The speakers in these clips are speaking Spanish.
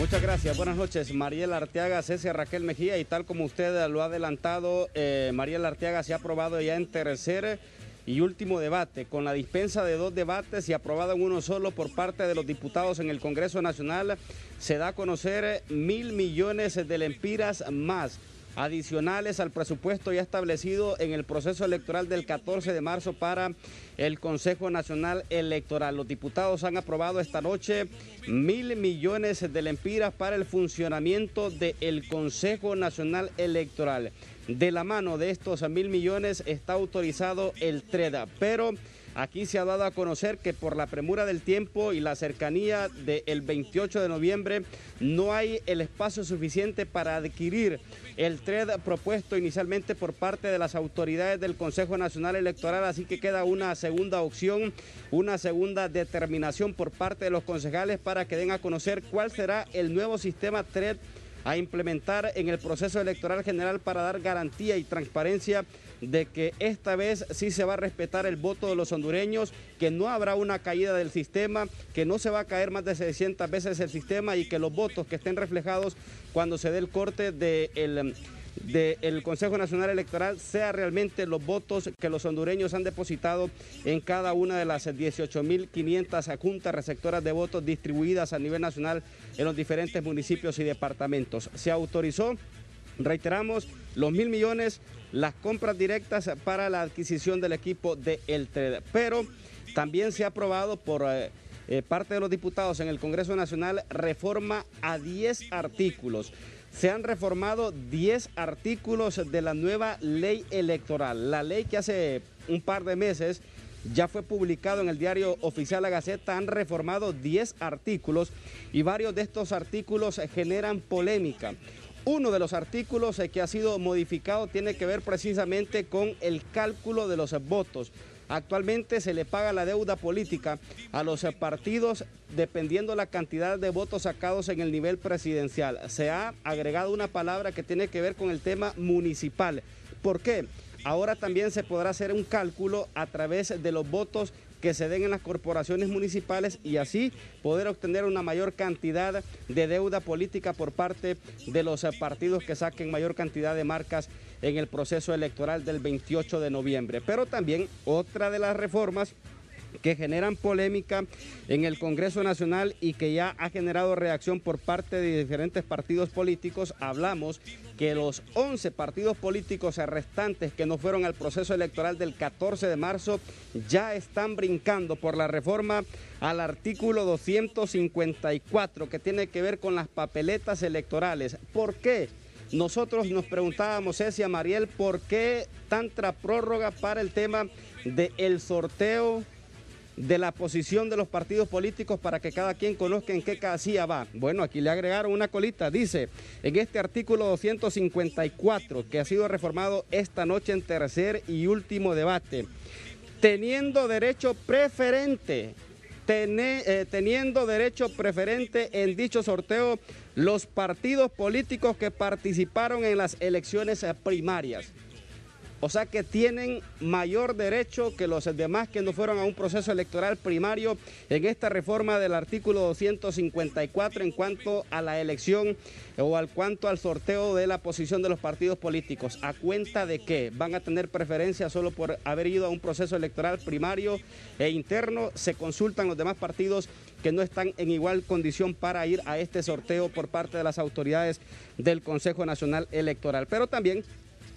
Muchas gracias. Buenas noches. Mariela Arteaga, César Raquel Mejía y tal como usted lo ha adelantado, eh, Mariela Arteaga se ha aprobado ya en tercer y último debate, con la dispensa de dos debates y aprobado en uno solo por parte de los diputados en el Congreso Nacional, se da a conocer mil millones de lempiras más adicionales al presupuesto ya establecido en el proceso electoral del 14 de marzo para el Consejo Nacional Electoral. Los diputados han aprobado esta noche mil millones de lempiras para el funcionamiento del Consejo Nacional Electoral. De la mano de estos mil millones está autorizado el TREDA, pero Aquí se ha dado a conocer que por la premura del tiempo y la cercanía del 28 de noviembre no hay el espacio suficiente para adquirir el TRED propuesto inicialmente por parte de las autoridades del Consejo Nacional Electoral, así que queda una segunda opción, una segunda determinación por parte de los concejales para que den a conocer cuál será el nuevo sistema TRED a implementar en el proceso electoral general para dar garantía y transparencia de que esta vez sí se va a respetar el voto de los hondureños, que no habrá una caída del sistema, que no se va a caer más de 600 veces el sistema y que los votos que estén reflejados cuando se dé el corte del del Consejo Nacional Electoral sea realmente los votos que los hondureños han depositado en cada una de las 18.500 juntas receptoras de votos distribuidas a nivel nacional en los diferentes municipios y departamentos. Se autorizó Reiteramos, los mil millones, las compras directas para la adquisición del equipo de El Pero también se ha aprobado por eh, eh, parte de los diputados en el Congreso Nacional reforma a 10 artículos. Se han reformado 10 artículos de la nueva ley electoral. La ley que hace un par de meses ya fue publicado en el diario oficial La Gaceta, han reformado 10 artículos y varios de estos artículos generan polémica. Uno de los artículos que ha sido modificado tiene que ver precisamente con el cálculo de los votos. Actualmente se le paga la deuda política a los partidos dependiendo la cantidad de votos sacados en el nivel presidencial. Se ha agregado una palabra que tiene que ver con el tema municipal. ¿Por qué? Ahora también se podrá hacer un cálculo a través de los votos que se den en las corporaciones municipales y así poder obtener una mayor cantidad de deuda política por parte de los partidos que saquen mayor cantidad de marcas en el proceso electoral del 28 de noviembre. Pero también otra de las reformas que generan polémica en el Congreso Nacional y que ya ha generado reacción por parte de diferentes partidos políticos. Hablamos que los 11 partidos políticos restantes que no fueron al proceso electoral del 14 de marzo ya están brincando por la reforma al artículo 254 que tiene que ver con las papeletas electorales. ¿Por qué? Nosotros nos preguntábamos, Cecia Mariel, ¿por qué tanta prórroga para el tema del sorteo de la posición de los partidos políticos para que cada quien conozca en qué casilla va. Bueno, aquí le agregaron una colita. Dice, en este artículo 254 que ha sido reformado esta noche en tercer y último debate, teniendo derecho preferente, eh, teniendo derecho preferente en dicho sorteo los partidos políticos que participaron en las elecciones primarias. O sea que tienen mayor derecho que los demás que no fueron a un proceso electoral primario en esta reforma del artículo 254 en cuanto a la elección o al cuanto al sorteo de la posición de los partidos políticos. ¿A cuenta de que van a tener preferencia solo por haber ido a un proceso electoral primario e interno? Se consultan los demás partidos que no están en igual condición para ir a este sorteo por parte de las autoridades del Consejo Nacional Electoral. Pero también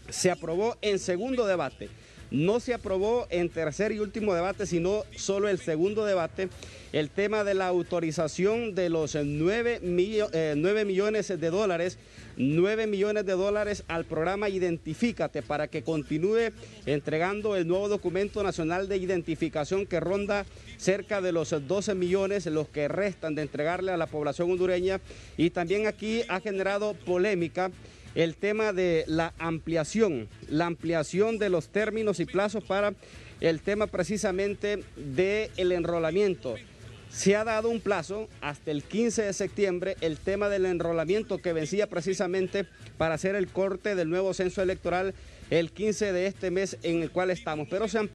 se aprobó en segundo debate. No se aprobó en tercer y último debate, sino solo el segundo debate, el tema de la autorización de los 9, eh, millones de dólares, 9 millones de dólares al programa Identifícate para que continúe entregando el nuevo documento nacional de identificación que ronda cerca de los 12 millones, los que restan de entregarle a la población hondureña. Y también aquí ha generado polémica el tema de la ampliación, la ampliación de los términos y plazos para el tema precisamente del el enrolamiento. Se ha dado un plazo hasta el 15 de septiembre el tema del enrolamiento que vencía precisamente para hacer el corte del nuevo censo electoral el 15 de este mes en el cual estamos. Pero se